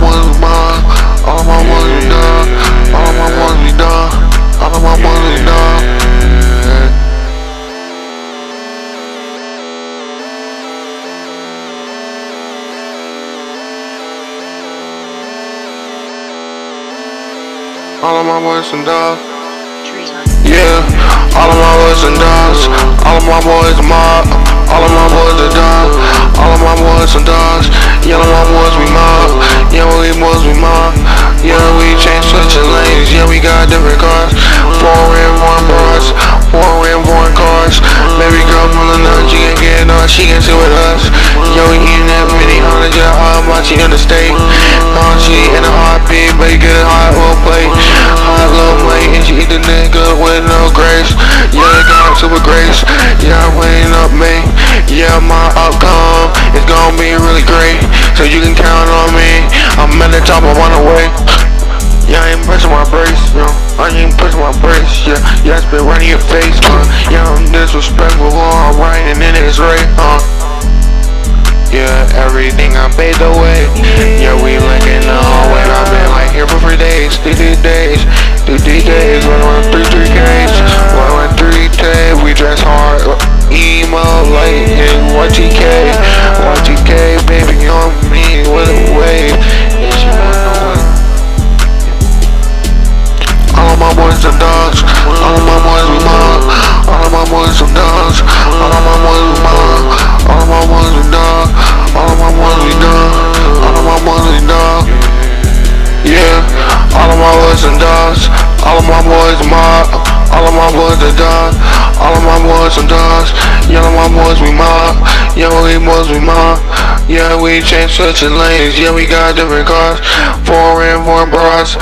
my all my all my all my. All of my boys and dogs. Yeah, all of my boys and dogs. She can sit with us. Yo, we eating that mini hundred. Yeah, how much she in the state? Oh, she in a heartbeat, but you get a hot will plate. Hot little plate, and she eat the nigga with no grace. Yeah, got super grace. Yeah, waiting up me. Yeah, my outcome is gonna be really great. So you can count on me. I'm at the top, on the way. Yeah, I ain't pressing my brace, yo. I ain't pressing my brace, yeah. Yeah, it's been running your face, uh. Yeah, I'm disrespectful, uh. I'm riding in his three days, three three days, one one three three Ks, boys are dogs. All of my boys mob. All of my boys are dogs. All of my boys are dogs. All of my boys we mob. Yeah, we boys we mob. Yeah, we change switching lanes. Yeah, we got different cars. Foreign, foreign bras.